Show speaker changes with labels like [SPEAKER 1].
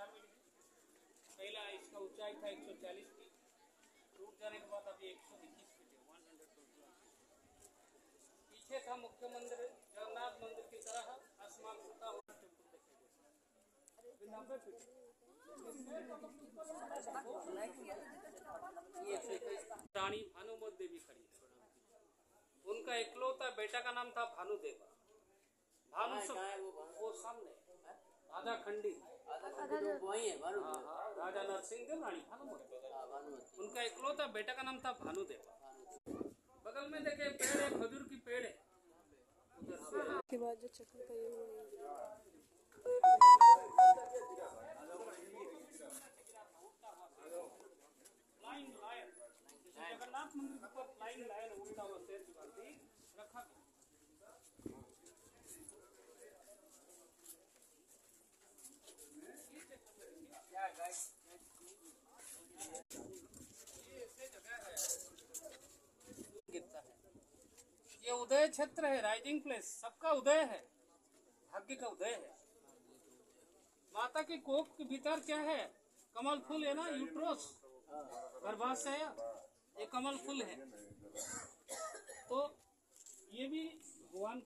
[SPEAKER 1] Pyramid है। पहला इसका ऊंचाई था 140 फीट टूट जाने के बाद अभी 121 फीट है। 121 पीछे था मुख्य मंदिर जगन्नाथ मंदिर की तरह आसमान छूता हुआ है। रानी भानुमत देवी खड़ी है। उनका इकलौता बेटा का नाम था भानुदेवा। भानु सब- वो सामने राजा खंडी
[SPEAKER 2] वही है
[SPEAKER 1] हाँ, हाँ, राजा नरसिंह देव रानी भानुमत उनका इकलौता बेटा का नाम था भानुदेवा बगल में देखे पेड़ है खजूर की पेड़ है।
[SPEAKER 3] के बाद जो चक्कर का ये
[SPEAKER 1] जगन्नाथ मंदिर के ऊपर फ्लाइंग लायन उल्टा हुआ शेर ये उदय क्षेत्र है राइजिंग प्लेस सबका उदय है। भाग्य का उदय है। माता के कोख के भीतर क्या है? कमल फूल है ना यूट्रोस गर्भाशय ये कमल फूल है। तो ये भी भगवान